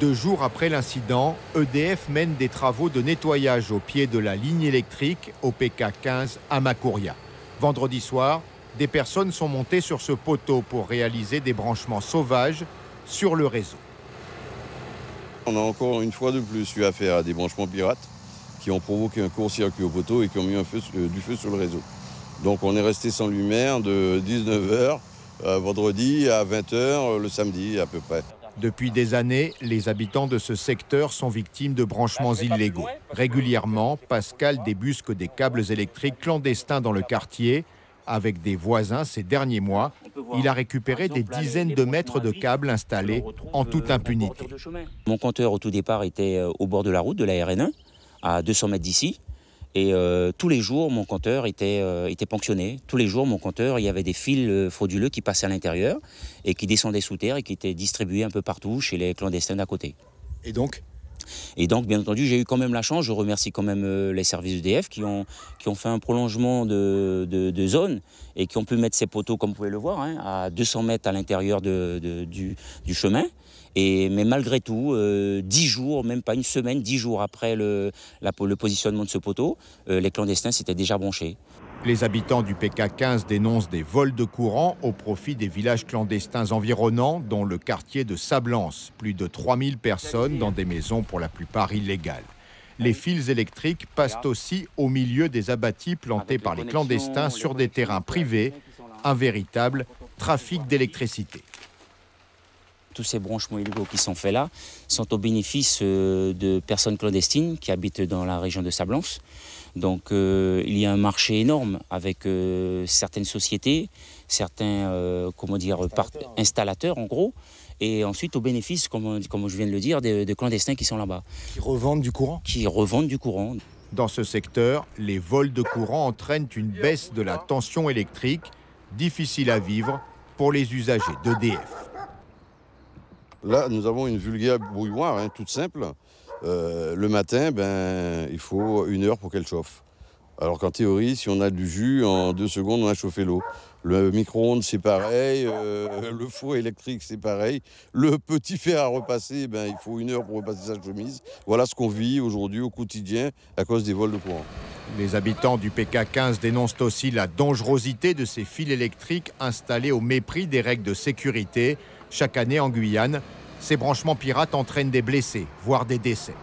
Deux jours après l'incident, EDF mène des travaux de nettoyage au pied de la ligne électrique OPK 15 à Makouria. Vendredi soir, des personnes sont montées sur ce poteau pour réaliser des branchements sauvages sur le réseau. On a encore une fois de plus eu affaire à des branchements pirates qui ont provoqué un court-circuit au poteau et qui ont mis euh, du feu sur le réseau. Donc on est resté sans lumière de 19h euh, vendredi à 20h euh, le samedi à peu près. Depuis des années, les habitants de ce secteur sont victimes de branchements illégaux. Régulièrement, Pascal débusque des câbles électriques clandestins dans le quartier. Avec des voisins ces derniers mois, il a récupéré des dizaines de mètres de câbles installés en toute impunité. Mon compteur au tout départ était au bord de la route de la RN1, à 200 mètres d'ici. Et euh, tous les jours, mon compteur était, euh, était ponctionné. Tous les jours, mon compteur, il y avait des fils euh, frauduleux qui passaient à l'intérieur et qui descendaient sous terre et qui étaient distribués un peu partout chez les clandestins d'à côté. Et donc et donc, bien entendu, j'ai eu quand même la chance, je remercie quand même les services EDF qui ont, qui ont fait un prolongement de, zone et qui ont pu mettre ces poteaux, comme vous pouvez le voir, hein, à 200 mètres à l'intérieur du, chemin. Et, mais malgré tout, euh, dix jours, même pas une semaine, dix jours après le, le positionnement de ce poteau, euh, les clandestins s'étaient déjà branchés. Les habitants du PK15 dénoncent des vols de courant au profit des villages clandestins environnants, dont le quartier de Sablance. Plus de 3000 personnes dans des maisons pour la plupart illégales. Les fils électriques passent aussi au milieu des abattis plantés par les clandestins sur des terrains privés. Un véritable trafic d'électricité tous ces branchements illégaux qui sont faits là sont au bénéfice euh, de personnes clandestines qui habitent dans la région de Sablance. Donc euh, il y a un marché énorme avec euh, certaines sociétés, certains comment dire, installateurs en gros, et ensuite au bénéfice, comme, comme je viens de le dire, des, des clandestins qui sont là-bas. Qui revendent du courant Qui revendent du courant. Dans ce secteur, les vols de courant entraînent une baisse de la tension électrique, difficile à vivre pour les usagers d'EDF. Là, nous avons une vulgaire bouilloire, hein, toute simple. Euh, le matin, ben, il faut une heure pour qu'elle chauffe. Alors qu'en théorie, si on a du jus, en deux secondes, on a chauffé l'eau. Le micro-ondes, c'est pareil. Euh, le four électrique, c'est pareil. Le petit fer à repasser, ben, il faut une heure pour repasser sa chemise. Voilà ce qu'on vit aujourd'hui au quotidien à cause des vols de courant. Les habitants du PK15 dénoncent aussi la dangerosité de ces fils électriques installés au mépris des règles de sécurité. Chaque année en Guyane, ces branchements pirates entraînent des blessés, voire des décès.